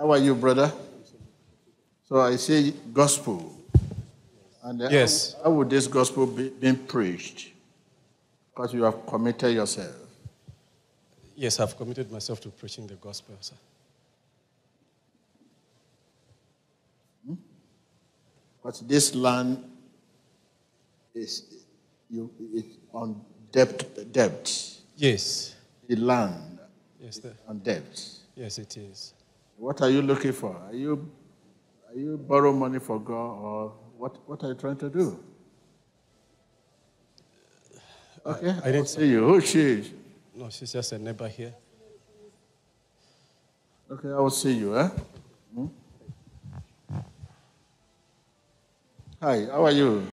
How are you, brother? So I say gospel. And uh, Yes. How, how would this gospel be being preached? Because you have committed yourself. Yes, I've committed myself to preaching the gospel, sir. But this land is you, it's on debt, debt. Yes. The land Yes, on debt. yes, it is. What are you looking for? Are you, are you borrow money for God or what, what are you trying to do? Okay, I didn't see you. Who she? No, she's just a neighbor here. Okay, I will see you, eh? Hmm? Hi, how are you?